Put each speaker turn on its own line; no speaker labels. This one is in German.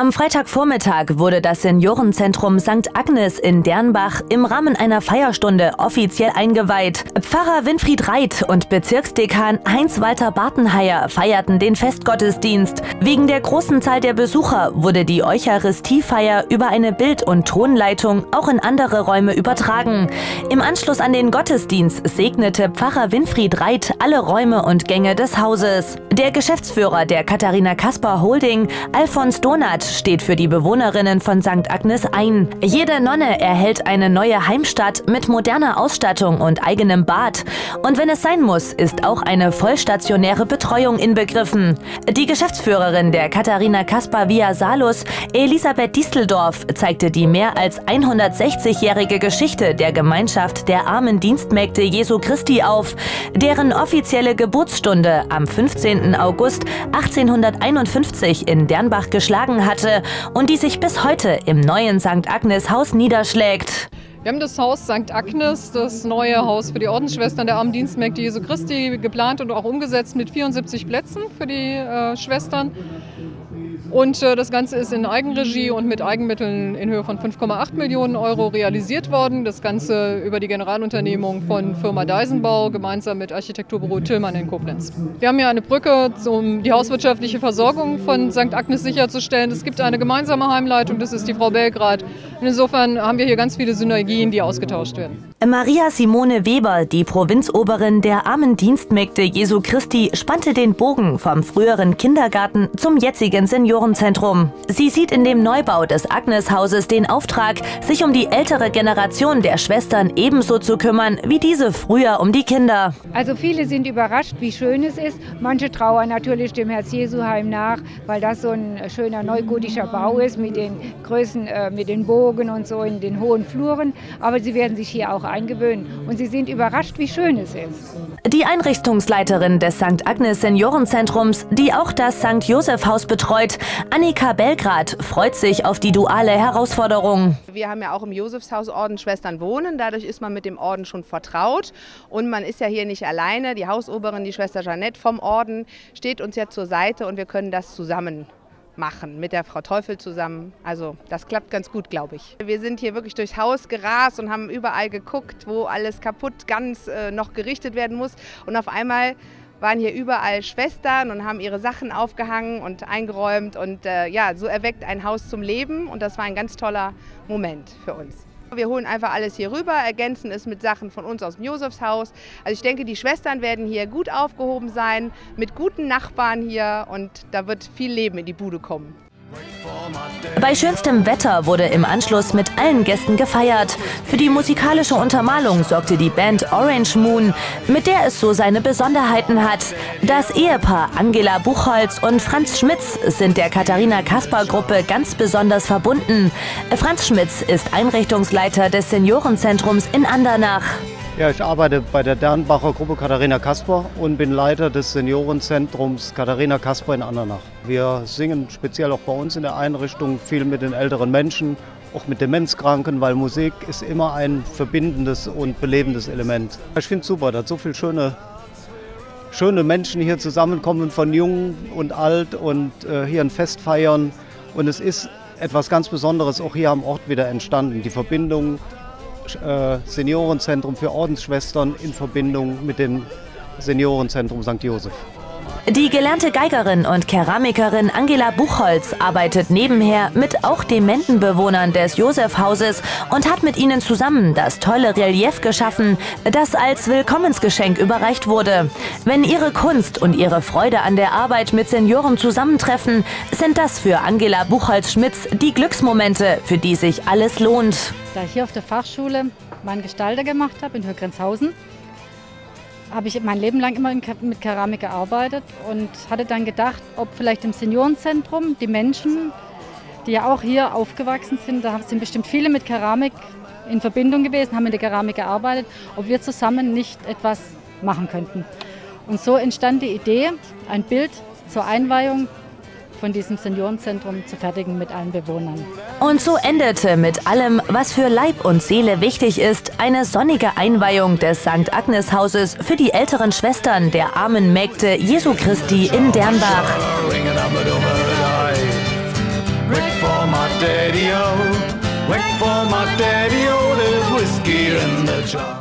Am Freitagvormittag wurde das Seniorenzentrum St. Agnes in Dernbach im Rahmen einer Feierstunde offiziell eingeweiht. Pfarrer Winfried Reit und Bezirksdekan Heinz-Walter Bartenheier feierten den Festgottesdienst. Wegen der großen Zahl der Besucher wurde die Eucharistiefeier über eine Bild- und Tonleitung auch in andere Räume übertragen. Im Anschluss an den Gottesdienst segnete Pfarrer Winfried Reit alle Räume und Gänge des Hauses. Der Geschäftsführer der Katharina Kasper Holding, Alfons Donat, steht für die Bewohnerinnen von St. Agnes ein. Jede Nonne erhält eine neue Heimstatt mit moderner Ausstattung und eigenem Bad. Und wenn es sein muss, ist auch eine vollstationäre Betreuung inbegriffen. Die Geschäftsführerin der Katharina Kaspar Via Salus, Elisabeth Disteldorf, zeigte die mehr als 160-jährige Geschichte der Gemeinschaft der armen Dienstmägde Jesu Christi auf, deren offizielle Geburtsstunde am 15. August 1851 in Dernbach geschlagen hat hatte und die sich bis heute im neuen St. Agnes Haus niederschlägt.
Wir haben das Haus St. Agnes, das neue Haus für die Ordensschwestern der Armen Dienstmägde Jesu Christi, geplant und auch umgesetzt mit 74 Plätzen für die äh, Schwestern. Und äh, das Ganze ist in Eigenregie und mit Eigenmitteln in Höhe von 5,8 Millionen Euro realisiert worden. Das Ganze über die Generalunternehmung von Firma Deisenbau gemeinsam mit Architekturbüro Tillmann in Koblenz. Wir haben hier eine Brücke, um die hauswirtschaftliche Versorgung von St. Agnes sicherzustellen. Es gibt eine gemeinsame Heimleitung, das ist die Frau Belgrad. insofern haben wir hier ganz viele Synergien, die ausgetauscht werden.
Maria Simone Weber, die Provinzoberin der armen Dienstmägde Jesu Christi, spannte den Bogen vom früheren Kindergarten zum jetzigen Seniorenzentrum. Sie sieht in dem Neubau des Agneshauses den Auftrag, sich um die ältere Generation der Schwestern ebenso zu kümmern wie diese früher um die Kinder.
Also viele sind überrascht, wie schön es ist. Manche trauern natürlich dem Herz-Jesu-Heim nach, weil das so ein schöner neugotischer Bau ist mit den Größen, äh, mit den Bogen und so in den hohen Fluren. Aber sie werden sich hier auch eingewöhnen. Und sie sind überrascht, wie schön es ist.
Die Einrichtungsleiterin des St. Agnes Seniorenzentrums, die auch das St. Josef Haus betreut, Annika Belgrad, freut sich auf die duale Herausforderung.
Wir haben ja auch im Josefshaus Ordensschwestern wohnen. Dadurch ist man mit dem Orden schon vertraut. Und man ist ja hier nicht alleine. Die Hausoberin, die Schwester Jeanette vom Orden, steht uns ja zur Seite und wir können das zusammen machen mit der Frau Teufel zusammen. Also das klappt ganz gut, glaube ich. Wir sind hier wirklich durchs Haus gerast und haben überall geguckt, wo alles kaputt ganz äh, noch gerichtet werden muss. Und auf einmal waren hier überall Schwestern und haben ihre Sachen aufgehangen und eingeräumt. Und äh, ja, so erweckt ein Haus zum Leben. Und das war ein ganz toller Moment für uns. Wir holen einfach alles hier rüber, ergänzen es mit Sachen von uns aus dem Josefshaus. Also ich denke, die Schwestern werden hier gut aufgehoben sein, mit guten Nachbarn hier und da wird viel Leben in die Bude kommen.
Bei schönstem Wetter wurde im Anschluss mit allen Gästen gefeiert. Für die musikalische Untermalung sorgte die Band Orange Moon, mit der es so seine Besonderheiten hat. Das Ehepaar Angela Buchholz und Franz Schmitz sind der Katharina Kasper Gruppe ganz besonders verbunden. Franz Schmitz ist Einrichtungsleiter des Seniorenzentrums in Andernach.
Ja, ich arbeite bei der Dernbacher Gruppe Katharina Kasper und bin Leiter des Seniorenzentrums Katharina Kasper in Andernach. Wir singen speziell auch bei uns in der Einrichtung viel mit den älteren Menschen, auch mit Demenzkranken, weil Musik ist immer ein verbindendes und belebendes Element. Ich finde es super, dass so viele schöne, schöne Menschen hier zusammenkommen, von jung und alt und äh, hier ein Fest feiern. Und es ist etwas ganz Besonderes auch hier am Ort wieder entstanden. Die Verbindung äh, Seniorenzentrum für Ordensschwestern in Verbindung mit dem Seniorenzentrum St. Josef.
Die gelernte Geigerin und Keramikerin Angela Buchholz arbeitet nebenher mit auch dementen Bewohnern des Josefhauses und hat mit ihnen zusammen das tolle Relief geschaffen, das als Willkommensgeschenk überreicht wurde. Wenn ihre Kunst und ihre Freude an der Arbeit mit Senioren zusammentreffen, sind das für Angela Buchholz-Schmitz die Glücksmomente, für die sich alles lohnt.
Da ich hier auf der Fachschule meinen Gestalter gemacht habe in Hürgrenzhausen, habe ich mein Leben lang immer mit Keramik gearbeitet und hatte dann gedacht, ob vielleicht im Seniorenzentrum die Menschen, die ja auch hier aufgewachsen sind, da sind bestimmt viele mit Keramik in Verbindung gewesen, haben mit der Keramik gearbeitet, ob wir zusammen nicht etwas machen könnten. Und so entstand die Idee, ein Bild zur Einweihung von diesem Seniorenzentrum zu fertigen mit allen Bewohnern.
Und so endete mit allem, was für Leib und Seele wichtig ist, eine sonnige Einweihung des St. Agnes Hauses für die älteren Schwestern der armen Mägde Jesu Christi in Dernbach.
Wait for my daddy-o, there's whiskey in the jar.